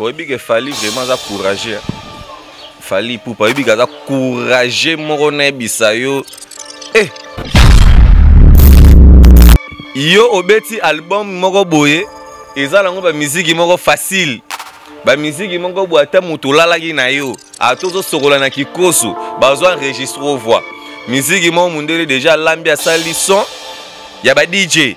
oyebi ke fali vraiment aza courageux fali pupa oyebi ke aza courageux moko nayebisa yo eh. yo obeti album moko boye eza nango bamiziki moko facile bamiziki moko boye ata moto olalaki na yo ata ozosokola na kikoso bazwa enregistre ovoi miziki moko mondele deja alambi asali son ya ba dj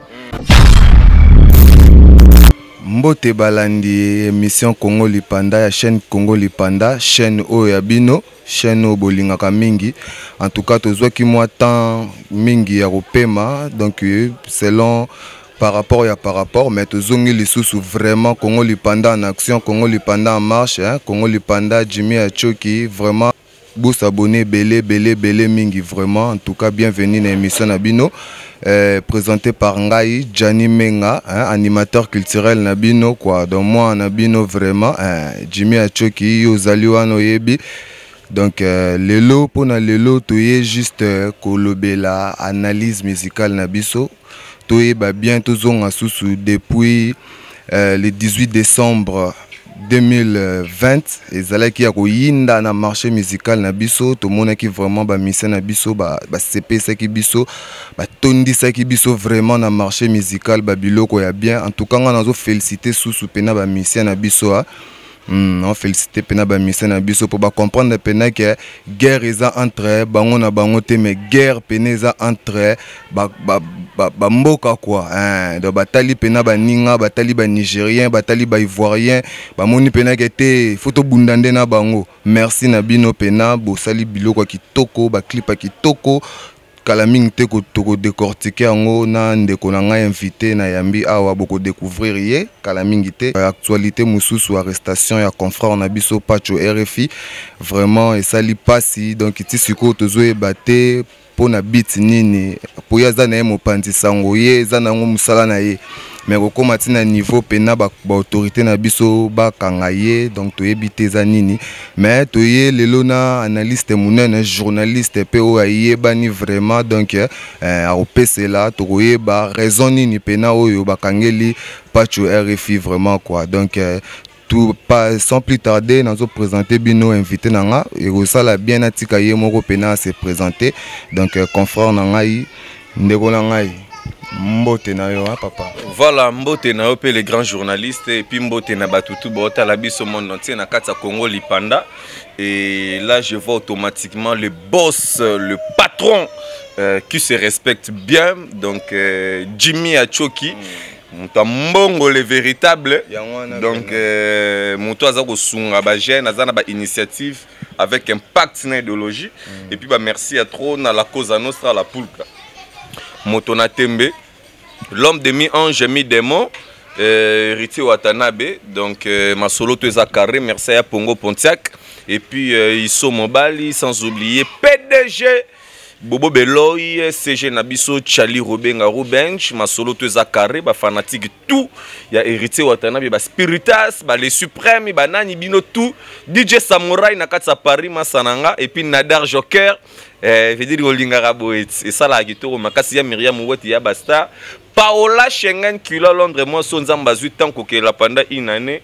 mbote balandi emission congo lipanda ya chaîne congo lipanda chaîne oyo ya bino chaîne oyo bolingaka mingi en tout cas tozwaki mwa temps mingi ya kopema donc selon par rapport ya par rapport mais tozongi lisusu vraiment congo lipanda en action congo lipanda en marche hein? congo lipanda jimmy achoki vraiment Bo s'abonner ebele ebele ebele mingi vraiment en tout cas bienvenue na émission na bino euh, présenté par ngai Gianni Menga hein, animateur culturel na bino quoi donc moi na bino vraiment hein, Jimmy Achoki yo ozali wana oyebi donc euh, lelo pona lelo toye juste euh, kolobela analyse musicale na biso toyeba bien tozonga susu depuis euh, le 18 décembre 2020 ezalaki ya koyinda na marché musical na biso tomonaki vraiment bamisia na biso basepesaki ba biso batondisaki biso vraiment na marché musical babiloko ya bien en tout cas ngai nazofélicité susu mpena bamisia na biso a ah. Hmm, on félicite pena ba mission na biso pour ba comprendre pena que guerre eza entre bango na bango te mais guerre pena eza entre ba ba ba, ba mboka quoi hein donc batali pena ba ninga batali ba nigérien batali ba ivoirien ba moni pena que te faut to bunda nde na bango merci na bino pena bosali biloko kitoko ba clip kitoko kala mingi te toko decortiquer yango na ndeko na ngai invité na yambi awa boko découvrir ye kala mingi te euh, actualité mususu arrestation ya confrère na biso Pacho RFI vraiment esali pasi donc ti sikoyo tozoyeba te mpo na bit nini mpo ye aza na ye mopanzi sango ye eza na yango mosala na ye me kokóma ti na niveau mpena baautorité na biso bakanga ye donc toyebi te eza nini me toye lelo na analyste monene journaliste mpe oyo ayebani vraiment donc eh, akopesela tokoyeba raison nini mpena oyo bakangeli pacho rfi vraiment quoi donc eh, tout pas sans plus tarder nazo présenter bino invité na nga ekosala bien natika ye moko mpena se présenter donc euh, confrère na ngai ndeko na ngai mbote na yo hein, papa voilà mbote na yo mpe le grand journaliste epuis mbote na bato tu baotala biso monde entier na kati ya congo lipanda et là je vois automatiquement le boss le patron euh, qui se respecte bien donc euh, jimmy achoki mm. moto ya mbongo le véritable donc euh, moto aza kosunga bajeune aza na bainitiative avec impact na idéologie mm. et puis bamerci ya trop na la cosa nostra la pulka moto na tembe l'homme de mi ange mi démon euh, héritier watanabe donc euh, masolo to eza carré merci ya pongo pontiac et puis euh, iso mobali sans oublier pdg bobo beloy cg na biso charlie robenga rubench masolo to eza carré bafanatique tout ya héritier watanabe baspiritas bale supreme banani bino tout dj samurai na kati ya paris masana nga epuis nadar joker eh, vediri olingaka boye esalaka kitoko makasi ya miriam wete ya basta paola schengen kila londres mwasi oyo nzambe azwi ntango kokela panda une année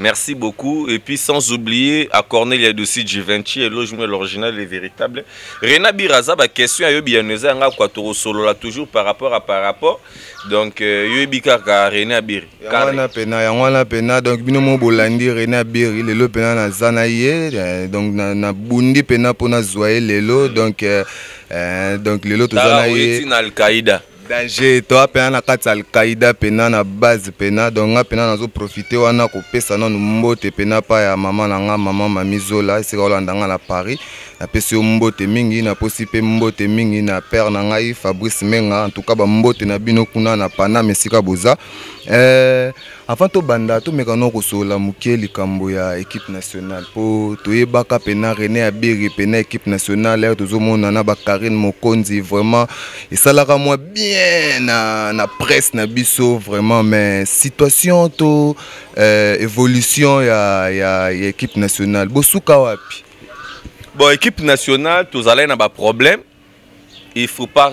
Merci beaucoup. Et puis sans oublier à Cornelia Dossi Givenchy, éloge moi l'original et véritable. Rena Biraza, ba question ayo bianoza nga kwa toro solo la toujours par rapport à par rapport. Donc euh, yo ebika ka Rena Bir. Yangwana pena, yangwana pena. Donc bino mo bolandi Rena Bir, lelo pena na zana ye. Euh, donc na, na bundi pena pona zoye lelo. Donc euh, euh donc lelo to zana ye. Tara na Al-Qaïda. danger toa mpena na kati ya alkaida mpena na base mpena donc nga mpena nazoprofite wana kopesa nanu mbote mpena mpa ya mama na nga mama mami zola esika olanda nga na paris napesi yo mbote mingi naposi mpe mbote mingi na père na ngai fabrice menga en tout cas bambote na bino kuna na paname esika boza eh, Avant tobanda tomeka nao kosolola moke likambo ya equipe nationale mpo toyebaka mpena Rene Abiri mpena equipe nationale ayo tozomona na bacarine Mokonzi vraiment esalaka mwa bien na, na presse na biso vraiment mais situation to euh, évolution ya, ya, ya equipe nationale bosuka wapi? Bon, équipe nationale tozalaki na baproblème il faut pas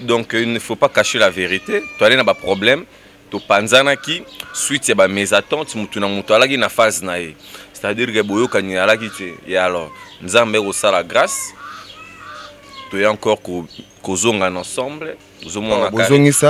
donc il ne faut pas cacher la vérité toyali na baproblème topanzanaki suite ya bamesattente motu na motu alaki na phase na ye c'est-à-dire ke boyokani alaki te ye alors nzambe ekosala grâce toye encore kozonga na ensemble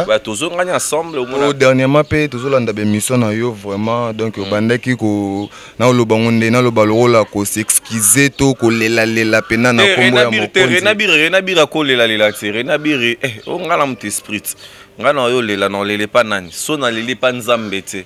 ah, tozongani ensemble oh, dernièrement mpe tozolanda bémission na yo vraiment donc mm. obandaki ko naoloba ngo nde naloba lokola kosexcuse to kolelalela mpena na eh, nkombo ya mokonzi renabiri akolelalela te renabiri eh, onga na moto esprit ngai na yo lela na olele epa nani so naleli epa nzambe te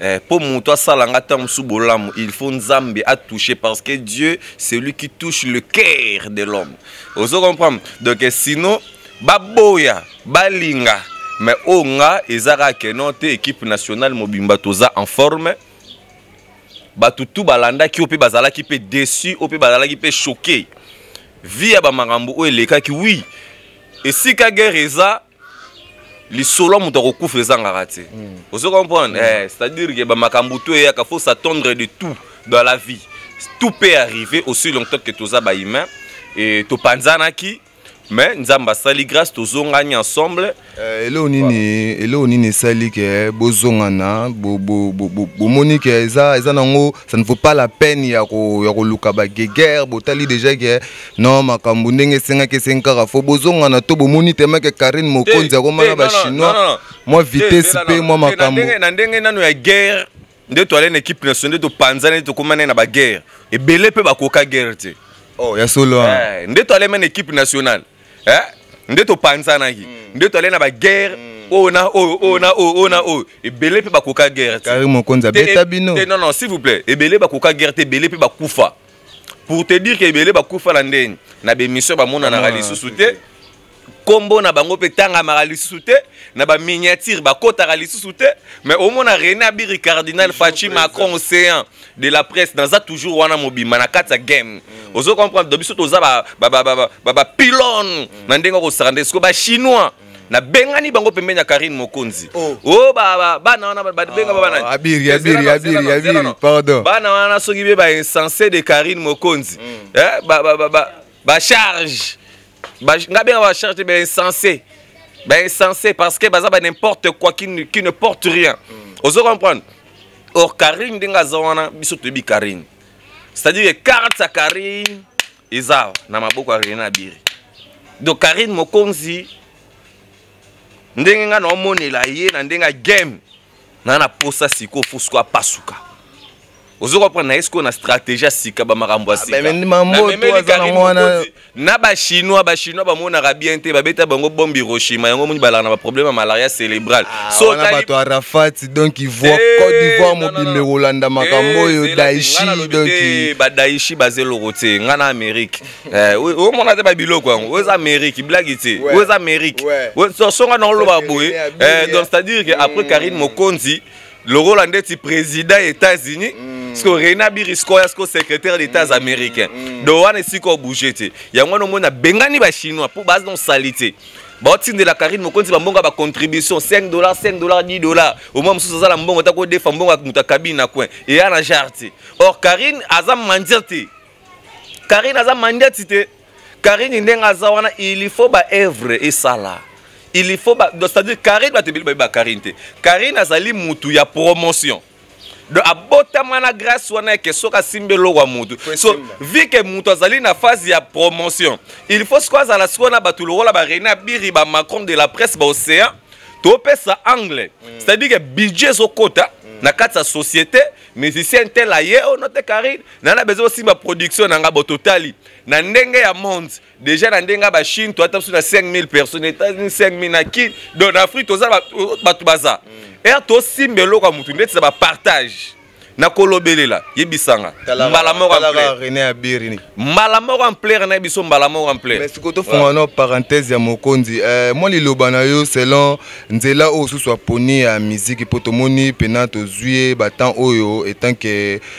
eh, mpo moto asala nga ntango mosusu bolamu il faut nzambe atouche parce que dieu c'est lui qui touche le cœur de l'homme ozo comprendre donc eh, sinon baboya balinga mais oyo nga eza kaka kenon te équipe nationale mobimba toza en forme bato tu balandaki oyo mpe bazalaki mpe déçu oyo mpe bazalaki mpe choqué vie ya bamakambo oyo elekaki wi esika guerre eza lisolo moto akokufa ezangaka te hmm. ozo comprendre hmm. eh, c'est à dire ke bamakambo to eyaka faut s'attendre de tout dans la vie tout peut arriver aussi longtemps que toza bahumain e topanzanaki mais nzambe asali grâce tozongani ensemble eh, eloo nini eloo nini esali ke bozongana bomoni ke eza nango ça ne vaut pas la peine ya koluka bagegere botali déjà ke non makambo ndenge esengaki esengi kaka fo bozongana to bomoni tema ke karine mokonzi akomana bachinois mwa vitesse mpe mwa makambo na ndenge nano ya guerre nde toale na équipe nationale nde topanzani nde tokomani na baguerre ebele mpe bakoka guerre te oh, ya solo eh, nde toale mpe na équipe nationale eh, nde topanzanaki mm. nde toale na baguerre mm. oyo na oyo oyo na oyo oyo na oyo ebele mpe bakoka guerre te non non s'il vous plaît ebele bakoka guerre te ebele mpe bakufa pour te dire que ebele bakufa na ndeni na bemission bamonanaka lisusu te nkombo na bango mpe etangamaka lisusu te na baminiature bakotaka lisusu te mais omona rené abiri cardinal faci macron océan de la presse naza toujours wana mobimba na kati ya game mm. ozo comprendre do biso toza bapilone mm. na ndenge okosaka nde siko bachinois na bengani bango pembeni ya Karine Mokonzi oh, oh ba ba bana wana ba benga ba bana ah, abiri abiri abiri abiri pardon bana wana soki be ba insensé de Karine Mokonzi mm. eh ba ba ba ba charge ba nga benga ba charge te ba insensé ba insensé parce que baza ba n'importe quoi qui ne, qui ne porte rien mm. ozo comprendre or Karine ndenge aza wana biso toyebi Karine c'est-à-dire carte ya Karine eza na maboko ya rena abiri donc karine mokonzi ndenge ngai naomonela ye na ndenge ya game na na posa sikoyo fusuko apasuka ozo comprendre na ye sikoyo na stratégie ya sika bamakambo ya sikana bachinois bachinois bamonaka bien te babeta bango bombi hiroshima yango moni balaka na baproblème ya malaria célébrale ah, so donc ivoire Eh, cote d'ivoire non, non, mobimba non. ekolanda makambo oyo Eh, zela te, daishi nga nalobi donc te, badaishi baza eloko te nga na amerike Eh, oyo- omona te babiloko yango oyo eza amerike blagi te Ouais. oyo eza amerike Ouais. Oyo- so- so nga naoloba c'est boye bien, eh, bien. donc c'est-à-dire que après karine mokonzi lokola ndeti président ya états-unis siko reina birisco ya siko secrétaire d'états américain donc wana esika obouge te yango wana omoni abengani bachinois mpo baza na osali te baotindela karine mokonzi bambongo ba contribution 5 dollar 5 dollar 10 dollar omoi mosusu aza na mbongo ata kodefa mbongo ya moto ya kabine na coin eya na jare te or karine aza mandia te karine aza mandia ti te karine ndenge aza wana il faut baevre esala il faut c'est-à-dire karine bato ebeli bayebi bakarine te karine azali motu ya promotion donc abotama na grâce wana eke soki asimbi eloko ya motu so vi ke motu azali na phase ya promotion il faut sikoyo azala sikoyo na bato lokola barene abiri bamacron de la presse baocéan topesa angle mm. c'est-à-dire ke budget ezokota mm. na kati ya société musicien tel aye o oh, note carine nana bezo osimba production na nga bototali na ndenge ya monde deja na ndenge ba chine toata biso na 5000 personnes etats-unis 5000 na kin donc na afrique toza bato baza mm. ere tosimba eloko ya motu ndeti na bapartage nakolobelela yebisanga mbala moko mbala moko amplere na ye biso mbala moko amplere siko tofunga no parenthèse ya mokonzi eh, mwa liloba na yo selon nzela oyo susu aponi ya miziki mpo tomoni mpena tozwi ye batemp oyo etant ke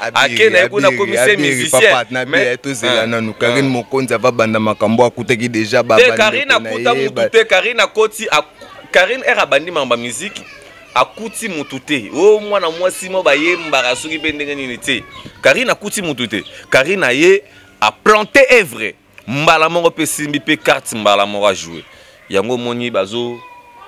ake na ye kuna akomi se musicientozela nanu karine mokonzi avabanda makambo akutaki deja karine akuta mutu te karine akoti karine ere abandi makambo ya miziki akuti mutu te o mwana mwasi mo bayembaka soki mpe ndenge nini te karine akuti mutu te karine aye aplante evre mbala moko mpe esimbi mpe carte mbala moko ajoue yango omoni bazo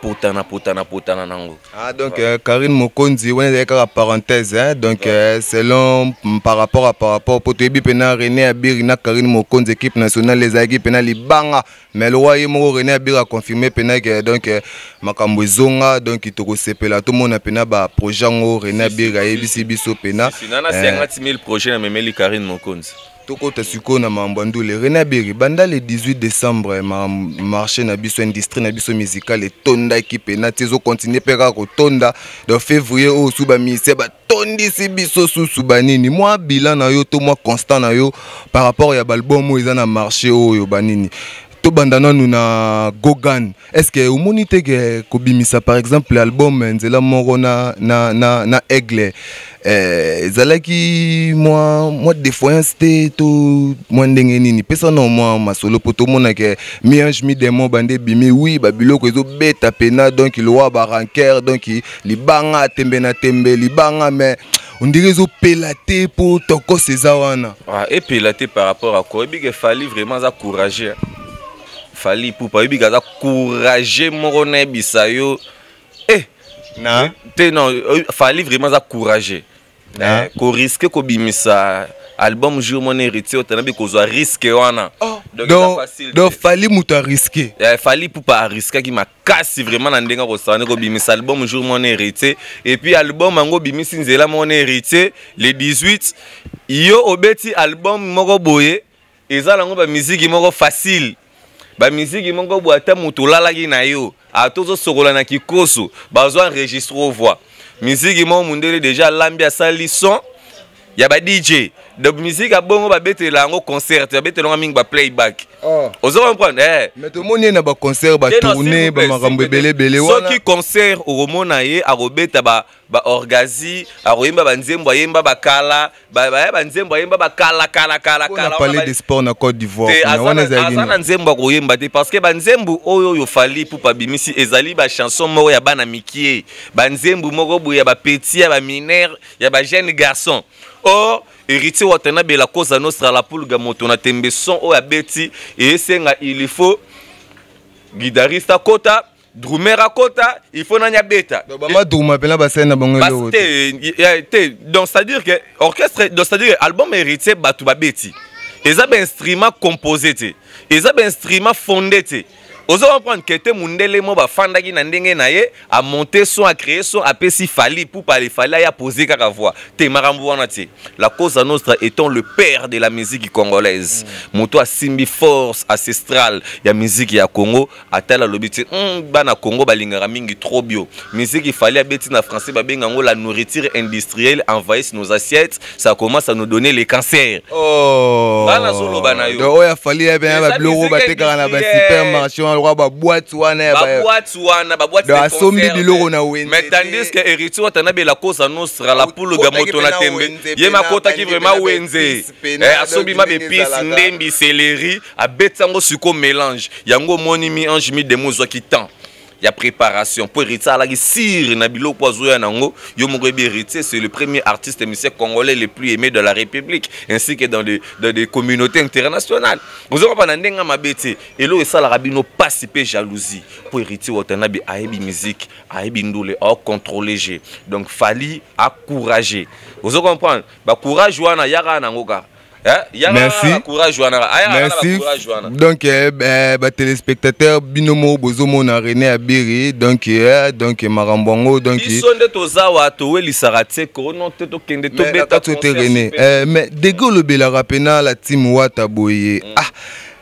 potana potana potana nango ah, donc voilà. euh, Karine Mokonzi wana ezali kaka parenthèse hein? donc euh, selon mm, par rapport à par rapport mpo toyebi mpena René Abiri na Karine Mokonzi équipe nationale ezalaki mpena libanga mais lokola ye moko René Abiri aconfirme mpena ke donc euh, makambo ezonga donc tokosepela tomona mpena baprojet yango René Abiri ayebisi biso mpena si, si, si, nana euh, 50 000 projet na memeli Karine Mokonzi tokota sikoyo na makambo ya ndule rene abiri banda le 18 décembre marché na biso industrie na biso musicale etondaki mpena ti ezokontinue mpe kaka kotonda donc février oyo su baministère batondisi biso susu banini mwa bilan na yo to mwa constant na yo par rapport ya baalbum oyo eza na marché oyo banini tobanda nanu na gogan Est-ce que au moni te que kobimisa par exemple album nzela moko na na na na aigle eh, ezalaki mwa mwa defoyance te to mwa ndenge nini pesa na mwa masolo mpo tomona ke mi ange mi demon bande ebimi wi babiloko ezobeta pena donk lowa baranker donk libanga tembe na tembe libanga mais ondire ezopela te mpo tokos eza wana ah, epela te par rapport à quoi ebike fali vraiment aza courageux fali pupa oyebi kaza courage moko nayebisa yo eh, na te non euh, fali vraiment aza courage eh, koriske kobimisa album jour mon héritier otanabi kozwa risque wana oh. donc fali moto ariske eh, fali pupa ariskaki makasi vraiment na ndenge akosala nde kobimisa album jour mon héritier epuis album yango obimisi nzela mon héritier le 18 yo obeti album moko boye eza nango bamiziki moko facile bamiziki moko boye ata moto olalaki na yo ata ozosokola na kikoso bazwa enregistre ovoi miziki moko mondele deja alambi asali son ya ba dj donc musique ya bongo babetela yango concert babetela yango mingi baplayback oh. ozo comprendre eh. mais tomoni ye na baconcert batourne bamakambo ebele ebele wana soki concert okomona ye akobeta ba ba orgazi akoyemba banzembo ayemba bakala baya banzembo ayemba bakala kala kala kala parler de sport na Côte d'Ivoire wana ezali aza na nzembo akoyemba te parce que banzembo oyo oyo fali pupa bimisi ezali ba chanson moko ya bana mikie banzembo moko boye ya ba petit ya ba mineur ya ba jeune garçon or héritier watana bela koza nostra la pulga moto na tembe son oyo abeti esenga il faut guitariste akota drumer akota il faut nani abeta bamadruma mpena basali na bango eloko te donc c'est à dire que orchestre donc c'est à dire que album héritier bato babeti eza bainstrument composé te eza bainstrument fondé te ozo comprendre ke te mundele mo bafandaki na ndenge na ye amonte son acree son apesi fali pupa le fali aya pose kaka voix te makambo wana te la cosa nostra étant le père de la musique congolaise mm. moto asimbi force ancestrale ya musique ya congo atala alobi ti hmm, bana congo balingaka mingi trop bio musique ifali abeti na français babenga yango la nourriture industrielle envahisse nos assiettes ça commence à nous donner les cancers oh. bana azoloba na yo oyo afali ya bena babiloko batekaka na basupermarché wana lokola baboite wana yababoite wana baboiteasombi biloko na wende mais tandis que héritier watana bela cosa nostra la puluga moto na tembe ye makotaki vraiment wenze eh, asombi ma bepise ndembi seleri abetisa yango siko mélange yango omoni mi ange mi demo ezwaki temps ya préparation mpo héritier alaki sire na biloko azoya na yango yo moko yebi héritier c'est le premier artiste musicien congolais le plus aimé de la république ainsi que dans des, dans des communautés internationales ozo kopana ndenge mabe te eloko esalaka bino mpasi mpe jalousie mpo héritier watanabe ayebi musique ayebi ndule aocontrôle je donc fali acourage ozo comprendre bacourage wana yaka na yango kaka Eh, merci merci donc eh, eh, batelespectateur bino moko bozomona rené abiri donc donc makambo yango donkiso nde toza wa towelisaka te kono te tokende tobeta te rené mais dege olobelaka mpe na la team wata boye mm. ah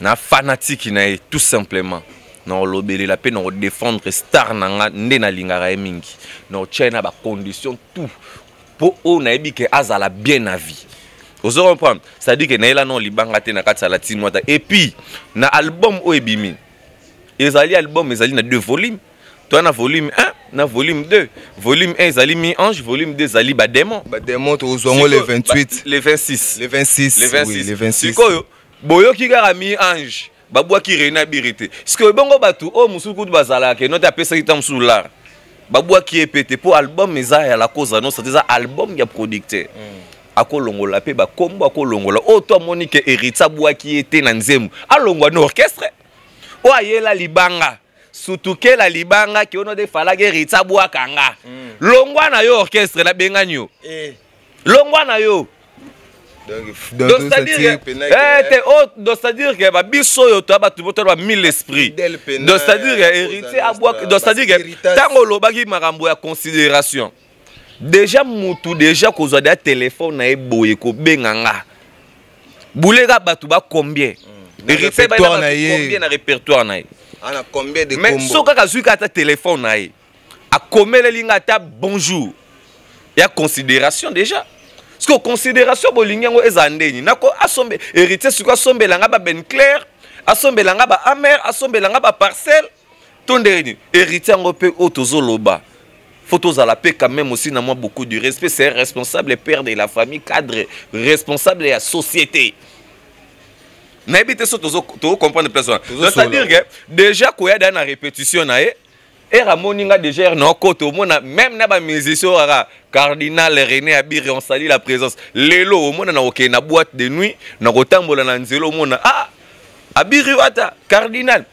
na fanatiki na ye tout simplement naolobelela mpe naodefendre star na nga nde nalingaka ye mingi naotya ye na bacondition tout mpo oyo nayebi ke azala bien na vie ozo comprendre c'est-à-dire ke nayela nao libanga te na kati ya latine wata et puis na album oyo ebimi ezali album ezali na deux volume toi na volume 1 na volume 2 volume 1 ezali mi ange volume 2 ezali bademon bademon tokozwa yango le 28 le 26 le 26 le 26 sikoyo oui, boyoki kaka mi ange babwaki rena biri te sikoyo bongo bato oyo oh, mosusu kutu bazalaka keno te apesaki ntango mosusu lara babwaki ye mpe te mpo album eza ya lakoza nosa te eza album ya producteur mm. akolongola mpe bakombo akolongola oyo oh, to amoni ke héritier abwaki ye te na nzembo alongwa na orchestre oyo oh, ayela libanga sutukela libanga kiono de falaki héritier abwaka nga mm. longwa na yo orchestre nabengani yo eh. longwa na yo c'est-à-dire que ba biso oyo toya bato botala ba mille esprit donc c'est-à-dire que héritier abwaka donc c'est-à-dire que ntango olobaki makambo ya considération déjà mutu déjà kozwa deya telefone na ye boye kobenga nga buleka bato ba combien mm. héritier baye na bato combien na répertoire na ye ah, mais soki kaka azwika ata telefone na ye akomeleli nga ata bonjour ya considération déjà sikoyo considération bolingi yango ezala ndeni nako asombe héritier sikoyo asombela nga baben claire asombela nga baamer asombela nga baparcelle to ndenge nini héritier yango mpe oyo tozoloba faut tozala mpe quand même aussi na mwa beaucoup du respect c'est responsable père de la famille cadre responsable ya société nayebi te so tozocomprendre place wana c'est-à-dire que déjà koya daya na répétition na ye ere amoni nga déjà ere naokota omona meme na bamusicien kaka cardinal rené abiri on sali la présence lelo omona nakokende na boîte de nuit nakotambola na nzela omona ah abiri wata cardinal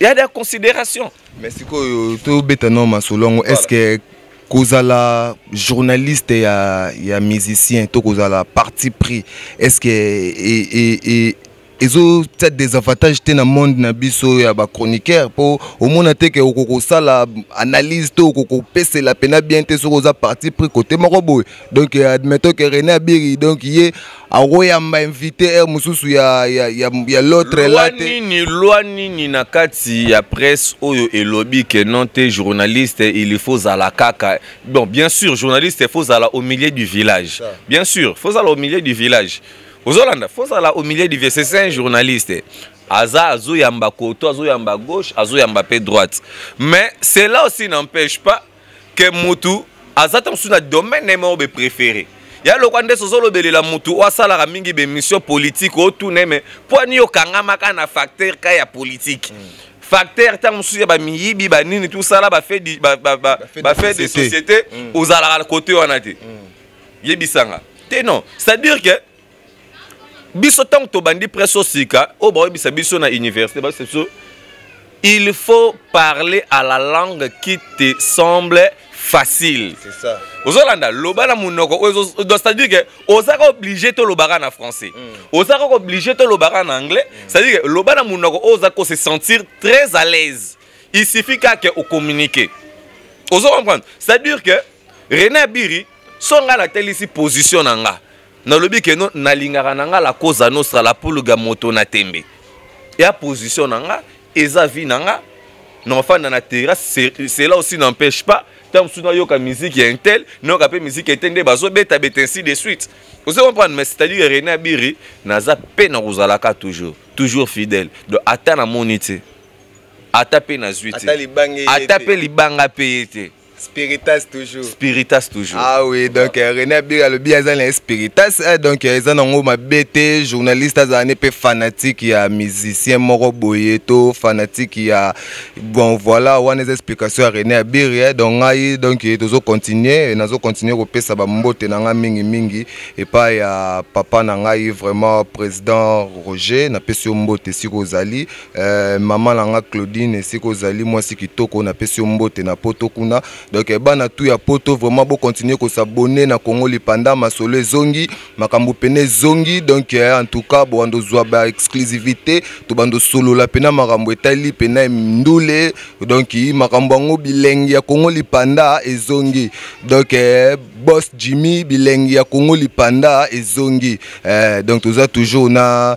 ya da considération mais sikoyo tobeta nao masolo yango est ce que kozala journaliste ya, ya musicien to kozala parti pris est ce que e, e, e, ezo tia desavantage te na monde na biso ya ba chroniqueur mpo omona te ke oko kosala analyse to oko kopesela mpena bien te soki oza parti pris kote moko boye donc euh, admettons ke rene abiri donc ye akoyamba invité heure mosusu ya, ya, ya, ya l'autre la te nini loi nini na kati ya presse oyo elobi ke non te journaliste il faut zala kaka bon bien sûr journaliste faut zala au milieu du village bien sûr faut zala au milieu du village ozolanda faut ozala au milieu du vieux c'est un journaliste aza azoyamba koto azoyamba gauche azoyamba mpe droite mais cela aussi n'empêche pas que mutu aza ntango mosusu na domaine eme oyo bepréféré ya lokwa nde sozolobelela motu oyo asalaka mingi bemission politike otuna eme mpo ani okangamaka na facteur ka ya politike mm. facteur ntango mosusu ya bamiyibi banini tosala bafait de société mm. ozalaka kote wana te mm. yebisanga te non c'est à dire que biso ntango tobandi presse osika oyo oh, baoyebisa biso na université bayebisa biso il faut parler à la langue qui te semble facile ozolanda loba na monoko oyo c'est-à-dire ke oza ka oblige tolobaka na français mm. oza kaka oblige tolobaka na anglais mm. c'est-à-dire ke loba na monoko oyo oza ko se sentir très à l'aise il suffit kaka ocommuniquer ozo comprendre c'est-à-dire que René Abiri so nga natelisi position na nga nalobi ke no nalingaka na nga la cause ya nostra la pulga moto na tembe ya position na nga eza vie na nga na ofanda na terrasse cela aussi n'empêche pas ntango mosusu nayoka miziki ya intel nayoka mpe miziki ya intel nde bazobetabeta ainsi de suite ozo comprendre mais c'est-à-dire rene abiri naza mpe na kozalaka toujours toujours fidèle donc ata namoni te ata mpe nazwi te ata mpe libanga mpe ye te spiritas toujours spiritas toujours ah oui donc euh, rené abika alobi aza na spiritas eh, donc euh, eza nango mabe te journaliste azala ne mpe fanatique ya musicien moko boye to fanatique ya bon voilà wana eza explication ya rené abiri eh, donc ngai donc euh, tozo continue nazo continue kopesa bambote na ngai mingimingi epai ya papa na ngai vraiment président roger napesi yo mbote esika ozali Eh, mama na nga Claudine esika ozali mwasi kitoko napesi yo mbote na poto kuna donc eh, bana tu ya poto vraiment bocontinue kosabone na Congo lipanda masolo ezongi makambo pene ezongi donc eh, en tout cas bobanda ozwa ba exclusivité tobanda osolola pena makambo etali pena ndule donc makambo yango bilengi ya Congo lipanda ezongi donc eh, boss Jimmy bilengi ya Congo lipanda ezongi eh, donc toza toujours na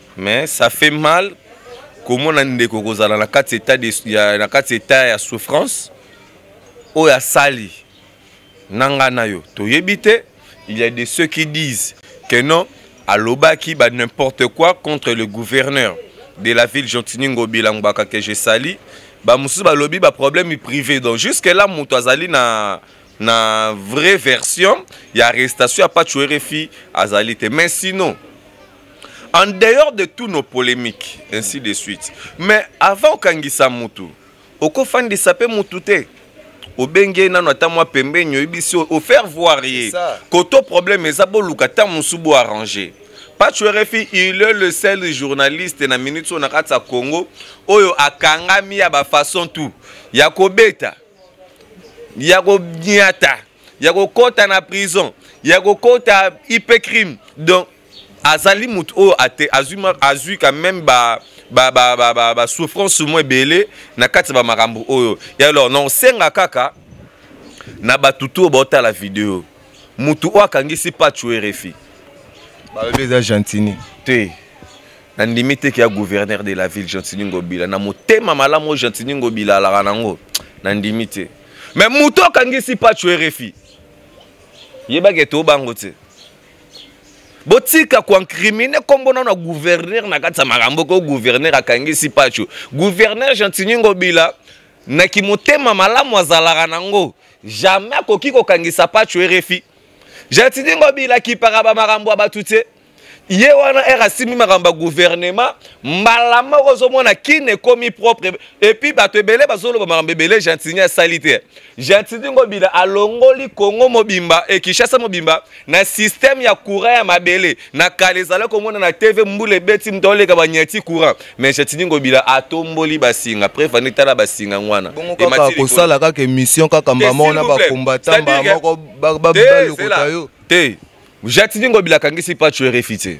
mais ça fait mal komona ndeko kozala na kati état de, ya, na kati état ya souffrance oyo asali na ngai na yo toyebi te il y a de ceux qui disent que non alobaki ba n'importe quoi contre le gouverneur de la ville Gentini Ngobila Ngbaka que je sali ba mususu balobi ba problème privé donc jusque là moto azali na na vraie version ya arrestation ya Pacho RFI azali te mais sinon en dehors de tous nos polémiques ainsi de suite mais avant okangisa mutu okofandisa mpe mutu te obengi ye nano ata mwa pembeni oyebisi ofaire voir ye koto problème eza boluka ta mosusu bo arranger pacho rfi il est le seul journaliste na minute oyo na kati ya congo oyo akangami ya bafaçon tout ya kobeta ya konyata ya kokɔta na prison ya kokɔta ipe crime donc azali moto oyo azwi azwi quand même ba ba ba ba ba, ba souffrance mo ebele na kati ba makambo oyo ya alors non senga kaka na bato to baotala video moto oyo akangisi pacho erefi balobi eza gentini te nandimi te ke ya gouverneur de la ville gentini ngobila na motema malamu oyo gentini ngobila alaka nango nandimi te mais moto akangisi pacho erefi yebaki ete obango te botika koincrimine nkombo nano ya guverner na kati ya makambo ko guverner akangisi pacho guverner gentini ngobila na kimotema malamu azalaka nango jamais akoki kokangisa pacho rfi gentini ngobila akipaka bamakambo ya bato te ye wana ere asimbi makambo ya guvernema mbala moko ozomona kine ekomi propre epuis bato ebele bazoloba makambo ebele gentini asali te Gertrude Ngobila alongoli Congo mobimba et Kinshasa mobimba na système ya courant ya mabele na kala ezala komona na TV mbula ebeti moto oleka banyati courant mais Gertrude Ngobila atomboli basinga preuve ani tala basinga ngwana kaka kosala kaka émission kaka mbama wana bakombata mbaa moko balokota yo te Gertrude Ngobila akangisi pacho RFI te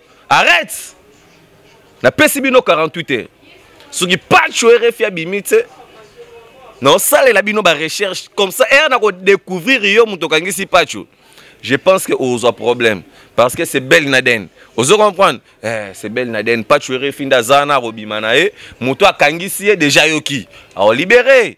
arrête napesi bino 48 heures soki pacho rfi abimi te naosalela bino barecherche comme ça ere nakodécouvrir yo moto okangisi pacho je pense que ozwa problème parce que c'est belle naden ozo comprendre eh, c'est belle naden pacho rfi nde aza wana akobima na ye moto akangisi ye déjà yoki aolibere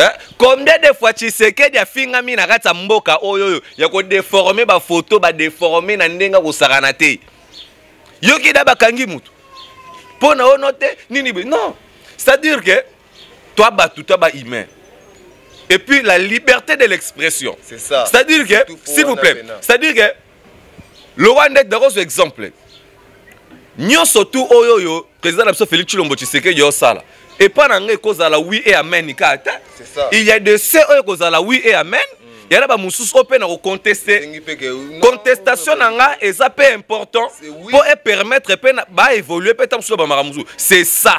Eh? combien de fois tshisekedi afingami na kati ya mboka oyo oyo ya kodeforme bafoto badeforme na ndenge akosakana te yoki da bakangi motu mpo na ono te nini boye non c'est-à-dire que toi bato toi bahumain et puis la liberté de l'expression c'est-à-dire que s'il vous plaît c'est-à-dire que lokola nde nakozwa exemple nyonso tu oyo oyo président na biso félix tshilombo tshisekedi yosala epai na ngai ekozala wi e amen kaka te il y a de ce oyo ekozala wi e amen mm. ya na bamosusu oyo mpe na koconteste contestation na ngai eza mpe important mpo epermettre mpe baévolue mpe ntango mosusu bamaka mosusu c'est ça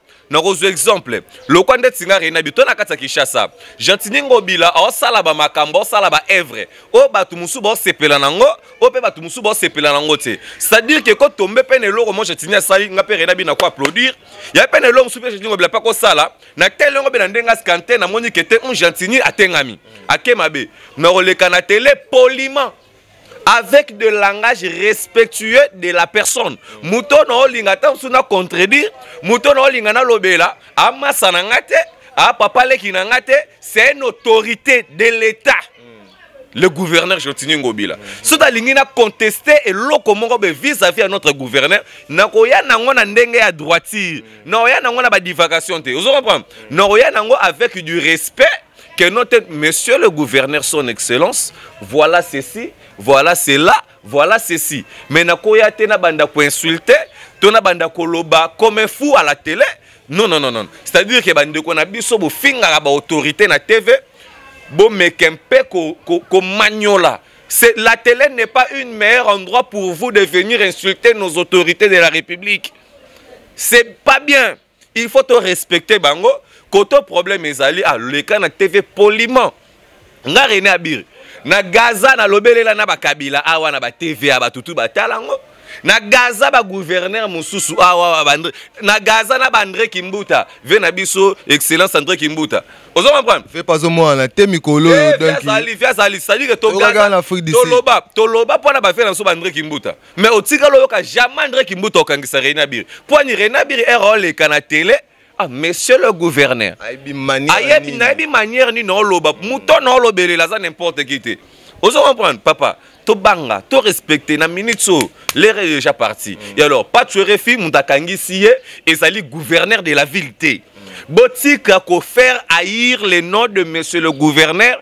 nakozwa exemple lokwa nde tinga reina bito na kati ya kinshasa gentini ngobila aosala bamakambo aosala baevre oyo bato mosusu baosepela na yango oyo mpe bato mosusu baosepela na yango te c'est-à-dire ke kotombe mpe na eloko mo gentini asali nga mpe reina bina ko applaudir ya mpe na eloko mosusu mpe gentini ngobila mpe akosala na tele yango mpe na ndenge askante namoni ke te un gentini atengami ake mabe nakoleka na tele poliment avec de langage respectueux de la personne moto na olinga ata mosusu na contredire moto na olinga nalobela amasa na ngai te apapa leki na ngai te c'est une autorité de l'état mm. le gouverneur jotini ngobila mm. soki alingi na conteste eloko moko be vis-à-vis ya notre gouverneur nakoya nango na ndenge ya droiture mm. nakoya nango na badivacation te ozo comprendre nakoya nango avec du respect que notre monsieur le gouverneur son excellence voilà ceci voilà cela voilà ceci mais nakoya te na banda koinsulte to na banda koloba comme un fou à la télé non non non non c'est à dire que bandeko na biso bofingaka baautorité na tv bomeke mpe komanyola ko, ko La télé n'est pas une meilleure endroit pour vous de venir insulter nos autorités de la République. C'est pas bien. il faut to respecter bango koto problème ezali aleka na tv poliment nga rene abiri na gaza nalobelela na bakabila awa na batva batutu batala yango na gaza bagouverneur mosusu awa bandre na gaza na baandre kimbuta ve na biso excellence andre kimbuta ozo comprendre ve pas omwana te mikolo oyo eh, donc azali ve azali c'est-à-dire que toloba toloba mpo na bave na biso baandre kimbuta mais otikala oyoka jamais andre kimbuta okangisa reina biri mpo ani reina biri ere oleka na tele ah monsieur le gouverneur ayebi nayebi manière nini oloba moto na olobelela aza n'importe qui te ozo comprendre papa tobanga to respecte na minute oyo lere déjà parti mm. et alors patuerefi moto akangisi ye ezali gouverneur de la ville te mm. botika kofaire haïr le nom de monsieur le gouverneur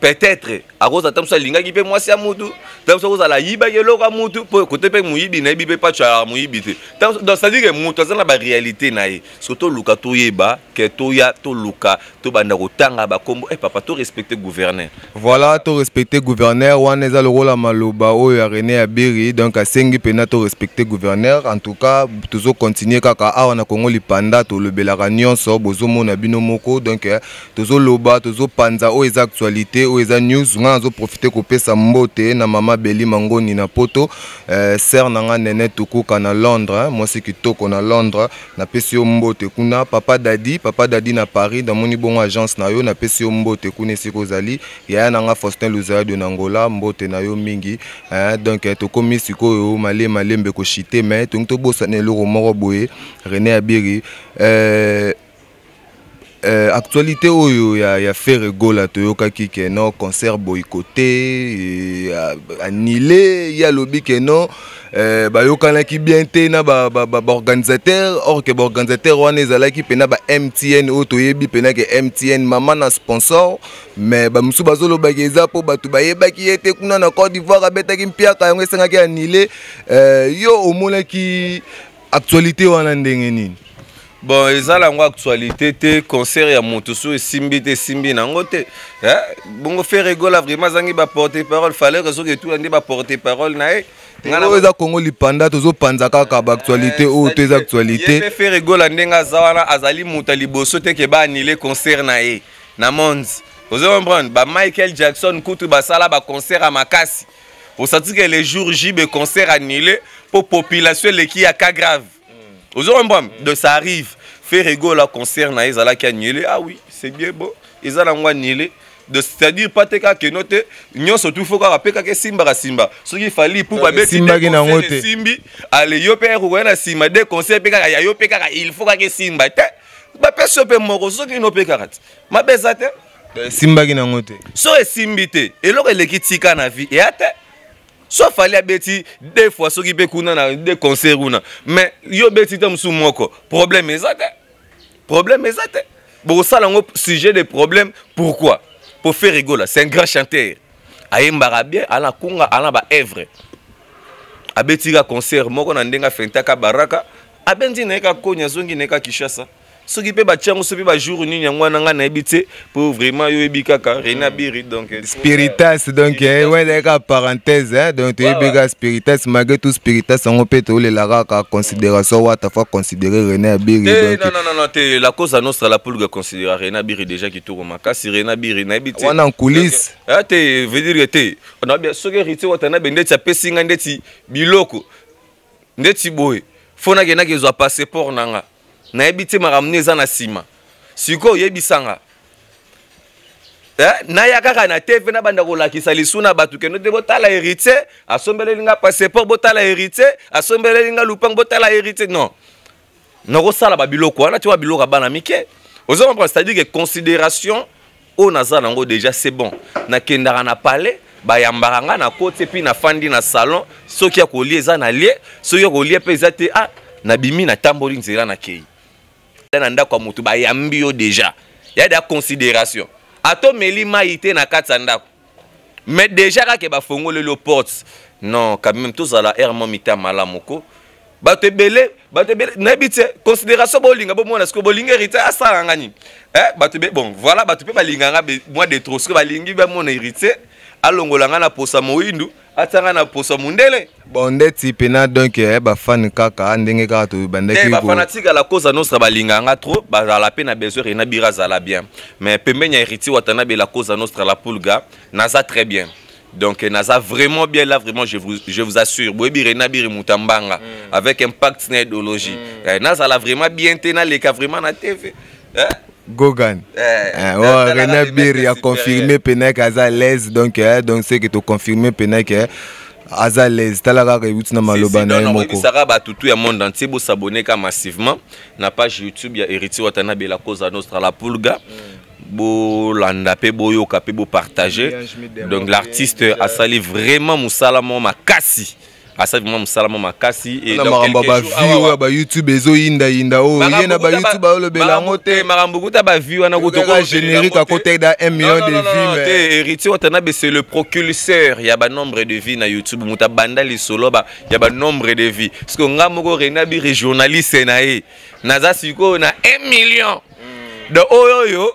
peut-être akozala ntango mosusu alingaki mpe mwasi ya mutu ntango mosusu akozala ayibaki eloko ya mutu mpo kote mpe moyibi nayebi mpe paco ya moyibi te donc cestadire moto aza na baréalité na ye so toluka toyeba ke toya toluka tobanda kotanga bakombo e eh, papa to respecte gouverneur voilà to respecte gouverneur wana eza lokola maloba oyo ya rené ya biri donc asengi mpena to respecte gouverneur en tout cas tozocontinue kaka awa na kongo lipanda tolobelaka nyonso bozomona bino moko donc eh, tozoloba tozopanza oyo eza actualité oyo eza news ngai nazoprofite kopesa mbote na mama beli mangoni na poto eh, sere na ngai nene tukuka na londres mwasi kitoko na londres napesi yo mbote kuna papa dadi papa dadi na paris namoni bongo agence na yo napesi yo mbote kuna esika ozali yaya na ngai faustin luzayado na ngola mbote na yo mingi eh, donc eh, tokomi sikoyo male malembe koshite mai tongi tobosana eloko moko boye rene abiri eh, Euh, actualité oyo ya, ya Ferre Gola toyokaki ke non concert boycotté annulé ya lobi ke non euh, bayokanaki bien te na baorganisateur ba, ba, ba or ke baorganisateur wana ezalaki mpena ba mtn oyo toyebi mpena ke mtn mama na sponsor mais bamosusu bazolobaki eza mpo bato bayebaki ye te kuna na cote d'ivoire abetaki mpiaka yango esengaki annulé euh, yo omonaki actualité wana ndenge nini bon eza nango actualité te concert ya moto so esimbi te esimbi nango te eh, bongo fere gola vraiment azangi baporte parole faleur ezoki etula nde baporte parole na ye oyo eza kongo lipanda tozopanza kaka baactualité oyo to eza actualité fere gola ndenge aza wana azali moto ya liboso te ke baanile concert na ye na monde ozo comprendre ba michael jackson kutu basala baconcert ya makasi osati ke le jour j be concert annulé mpo population eleki ya cas grave mm. ozo comprendre mm. de ça arrive ferre egola concert na ye ezalaki annulé ah oui c'est bien beau eza nango annulé c'est-à-dire pas te kaka keno te nyonso tu fo kaka mpe kaka esimbaka simba soki fali pupa betimbaki nango te esimbi ale yo mpe ekokoya na nsima de conseil mpe kaka ya yo mpe kaka il faut kaka esimba te bapesi yo mpe moko soki ino mpe kaka te mabe eza te esimbaki nango te so esimbi te eloko eleki tika na vie eya te so fali abeti deux fois soki mpe kuna na de concert kuna mais yo obeti te mosusu moko problème eza te problème eza te bokosala yango sujet de problème pourquoi mpo faire egola c'est un grand chanteur ayembaka bien ana kunga ana baevre abetika concert moko na ndenge afentaka baraka abenzi na ye kakonya azongi na ye ka kishasa soki mpe batya yango soki mpe bajour nini yango wana ngai nayebi te mpo vraiment yo oyebi kaka rena hmm. biri donc euh, spiritas donc eh, wana yaka parenthèse eh, donc toyebi kaka spiritas malgré tout spiritas yango mpe tolela kaka considération wata fa considéré rena biri eh, te la cause à nostra la pulga considéra rena biri déjà kitoko makasi rena biri nayebi te wana en coulisse te veut dire te soki héritier wata na be ndeti apesi ngai ndeti biloko ndeti boye fo nakendaki ezwa passeport na ngai nayebi te makambo nini eza na nsima sikoyo oyebisanga eh, naya kaka na tv nabanda kolakisa lisu na bato kendo te botala héritier asombeleli nga passeport botala héritier asombeleli nga lupango botala héritier non nakosala babiloko wana ti babiloko ya bana mike ozo comprendre c'est-à-dire que considération oyo naza nango déjà c'est bon nakendaka na palais bayambaka ngai na koti epuis nafandi na salon soki ya kolia eza na lie soki ya kolia mpe eza te ah nabimi natamboli nzela nakei na ndako ya moto bayambi yo déjà ya da considération ata omeli mai te na kati ya ndako mais déjà kaka ke bafongoleli yo porte non quand même tozala aire mwa mita malamu ko bato ebele bato ebele nayebi te considération bolinga bomona sikoyo bolingi héritier asala nga nini eh, bato ebele bon voilà bato mpe balinga nga mwa de trop sikoyo balingi bamona héritier alongola nga na posa moyindu atanga na poso mundele bon ndeti pena donc eh, bafani kaka ndenge kaka tobandaki eh, bafanatique ala koza nostra balingaka nga trop bazala mpe na besoin rena bira azala bien mais pembeni ya héritier watanabe la koza nostra la pulga naza très bien donc eh, naza vraiment bien là vraiment je vous, je vous assure boyebi rena biri moto ya mbanga mm. avec impact na idéologie mm. eh, nazala vraiment bien te naleka vraiment na tv eh? Gogan. Eh, eh oh, René Bir a confirmé pena que aza l'aise donc eh, donc c'est que tu confirmé pena que aza l'aise tala kaka euti na maloba na ye moko oyebisaka bato tu ya monde entier bosabone ka massivement na page youtube ya héritier watana bela cosa nostra la pulga mm. bolanda mpe boyoka mpe bopartage donc l'artiste asali vraiment mosala moko makasi asali vraiment mosala mo makasi na makambo ya bavie oyo ya bayoutube ezoyindayinda oyo oh, ye na bayoutube bayolobela yango te makambo kuta bavie wana kutaka générique akoteda 1 million de vie te héritier watanabe c'est le procureur ya banombre de vie na youtube moto abanda lisolo ya banombre de vie parce que nga moko rena biri journaliste na ye naza sikoyo na 1 million mm. donc oyo oyo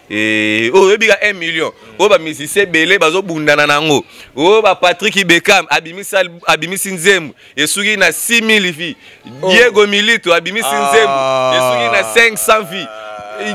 Eh, oyo oh, oyebi ka 1 million oyo oh, bamusicien ebele bazobundana na yango oyo oh, bapatrick beckham abimisi nzembo esuki na 6000 vie diego milito abimisi ah. nzembo esuki na 500 vie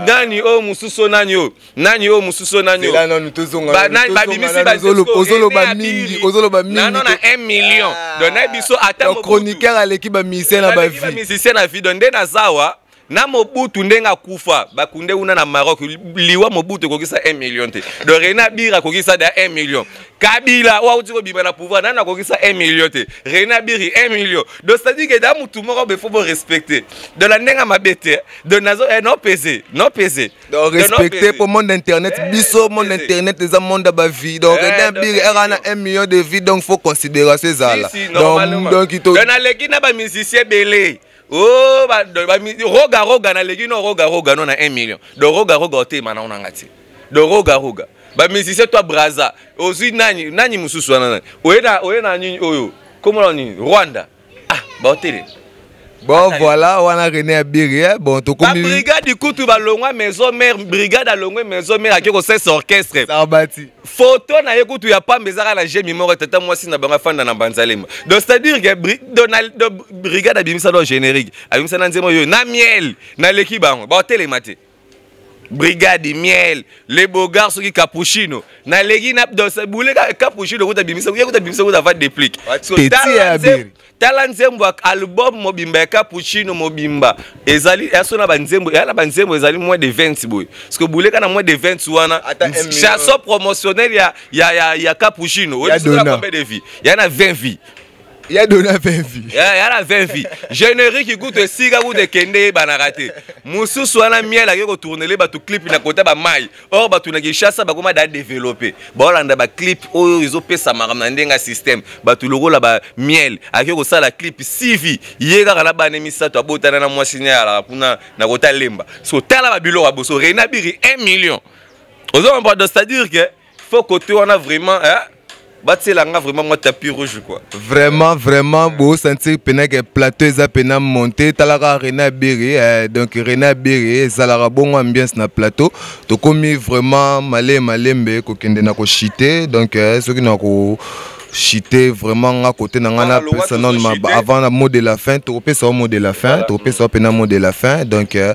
nani oyo mosusu oyo nani oyo nani oyo mosusu oyo nani oyobabimisiozoloba mingi ozoloba mingino na 1 million ah. don na biso ata chroniqueur aleki bamisien na bavimusicien na vie don nde nazawa na mobutu ndenge akufa bakunde kuna na maroc liwa mobutu ekokisa 1 million te do rena bir akokisa da 1 million kabila oyo auti kobima na pouvoir nani akokisa 1 million te rena biri 1 million do cetadire ke da motu moko befo borespecte do na ndenge mabe te do nazo eh, no pese no pese do respecte mpo monde internet eh, biso monde internet eza monde ya bavie donc eh, rena biri era na 1 million de vie donc faut considération ezala donc naleki na bamusicien ebele Oh, ba, ba, roga roga na legi no roga roga no na 1 million. Do roga roga otema na onanga ti. Do roga roga. Ba musicien toi braza. Ozui nani nani mususu wana nani. Oye na oye na nini oyo. Comment on dit Rwanda. Ah, ba otele. Bon voilà, wana René Abiri hein. Bon to komi. Ba brigade kutu ba longwa maison mère, brigade a longwa maison mère akiko ses orchestre. Sabati. foto na ye kutu ya pamba ezaka na jemi moko ya tata mwasi na bango afanda na banzalema donc c'est-à-dire que brigade abimisa do générique abimisa na nzembo oyo na miel naleki bango baotelema te brigade miel le bogar soki capuchino naleki na donc boule capuchino kuta bimisa kuta bimisa kuta va déplique tala nzembo ya album mobimba ya capuccino mobimba ezali yaso na banzembo ya na banzembo ezali moins de 20 boye parceke buleka na moins de 20 wana chanson promotionnel ya, ya, ya, ya capuccino oyebisoa combien de vie ya na 20 vie ya dona 20 vie ya, ya na 20 vie générique kutu esika kutu ekende eyebanaka te mosusu wana miel ake kotournele bato clip na kota bamai or bato na kinshasa bakoma da developpe baolanda baclip oyo ezopesa makambo na ndenge ya systeme bato lokola bamiel akei kosala clip sivi ye kaka na bane misato abotana na mwasi ne alaka kuna na kota lemba so tala babiloko ya boso rena biri 1 million ozo comprendre c'est-à-dire que faut kote wana vraiment eh? batiela nga vraiment mwa tapis rouge quoi vraiment vraiment bosentir mpena ke plateau eza mpena monte talaka rena bere eh, donc rena bere ezalaka bongo ambiance na plateau tokomi vraiment male malembe kokende na kochite donc eh, soki na ko chite vraiment nga kote na ngai napesa nano avant na mot de la fin tokopesa yo mot de la fin tokopesa yo mpena mot de la fin donc eh,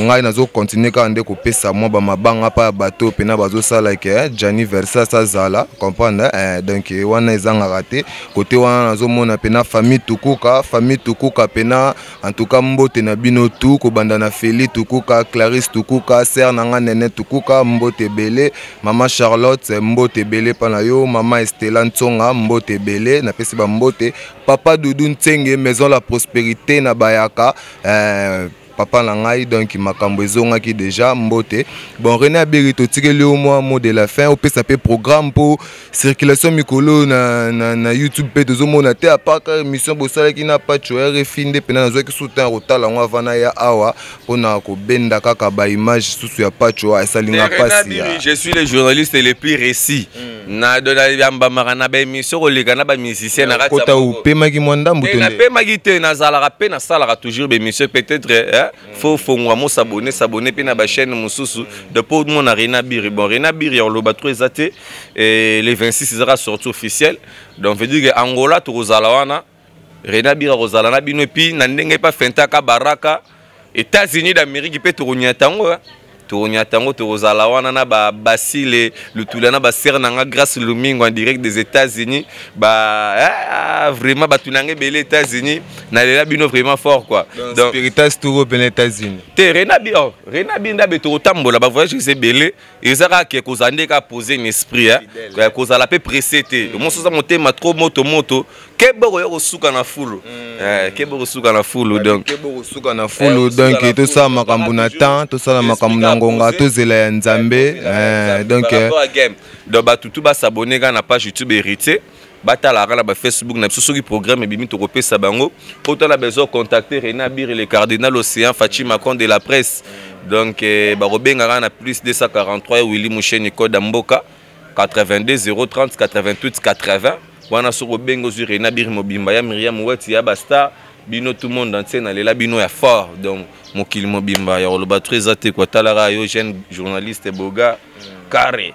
ngai nazo continuer kaka nde kopesa mwa bamabanga mpa ya bato mpena bazosala ke eh, jani versas azala comprendre eh, donc eh, wana ezangaka te kote wana nazomona mpena famille tukuka famille tukuka mpena entouka mbote na bino tu kobanda na feli tukuka clarisse tukuka ser na ngai nene tukuka mbote ebele mama charlotte mbote ebele mpa na yo mama estela ntsonga mbote ebele napesi bambote papa dudu nsenge maison la prospérité na bayaka eh, papa na ngai donc makambo ezongaki déjà mbote bon rené aberi totikeli yo mwa mot de la fin opesa mpe programme mpo circulation mikolo na, na, na youtube mpe tozomona te apart émission bosalaki na pacho ya refi nde mpena nazwaki soutien ya kotala yango avant na ya awa mpo na kobenda kaka baimage susu ya pacho asali nga mpasi je suis le journaliste le plus réussi mm. na dona yambamaka na baémission koleka na bamusicien na kati kota opemaki mwa ndambu te napemaki te nazalaka mpe nasalaka toujours baémission peut-être eh, fo fongwa mosabone sabone mpe na bachaîne mosusu de mpo omona rena biri bon rena biri ya koloba tro eza te le 26 ezaka sorti officielle donc veut dire que angola tokozala wana Rena Bira kozala na bino epi na ndenge pa fentaka baraka États-Unis d'Amérique pe tokonyata yango hein. tokonyata yango tokozala wana na ba Basile Lutula na ba sœur na nga Grace Lumingo en direct des États-Unis ba ah, vraiment batu na nga ebele États-Unis nalela bino vraiment fort quoi donc spiritas tour open États-Unis te Rena Bira Rena Bira ndabe tokotambola ba voyage eza ebele eza kaka ke kozala nde kaka pose na esprit eh? kozala mpe presse te mm. omosi oza motema trop moto moto keba okoya kosuka na fulu mm. eh, keba okosuka na fulu donc keba okosuka na eh, fulu donc tosala makambo na temps tosala makambo na ngonga tozela ya nzambe donc donc bato tu basabone kaka na page youtube héritier batalaka na bafacebook na biso soki programme ebimi tokopesa bango mpo tala besoin contacte rena bire le cardinal océan faci macron de la presse donc eh, bakobengaka na plus 243 ya willi musheni code ya mboka 82 030 88 80 wana soki obengi ozwi rena bire mobimba ya miriam weti ya bastar bino tout monde entier nalela bino ya fort donc mokili mobimba ya koloba tro eza te kotalaka yo jeune journaliste boga carre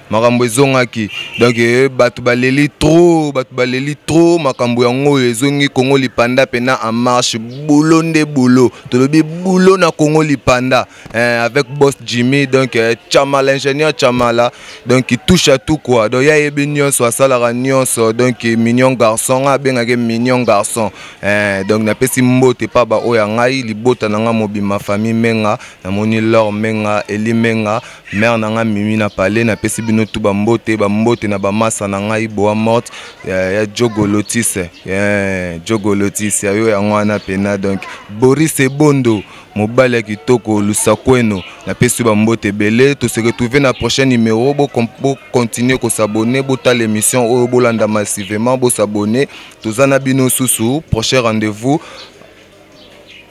makambo ezongaki donc eh, bato baleli trop bato baleli trop makambo yango oyo ezongi kongo lipanda mpena en marche bulo nde bulo tolobi bulo na kongo lipanda eh, avec boss jimmy donc eh, chamala ingénieur chamala donc touche à tout quoi donc ye ayebi nyonso asalaka nyonso donc mignon garçon ngai abengaki mignon garçon eh, donc napesi mbote pa baoyo ya ngai libota na ngai mobima famille menga namoni lor menga eli menga mère na ngai mimi na pale napesi bino tu bambote bambote na bamasa na ngai boa morte ya, ya jogo lotise yeah, jogo lotise ya yo yango wana mpena donc boris ebondo mobali ya kitoko lusakweno napesi bambote ebele tose retrouve na prochain numéro bocontinue bo kosabone botala émission oyo bolanda massivement bosabone toza na bino susu prochain rendez-vous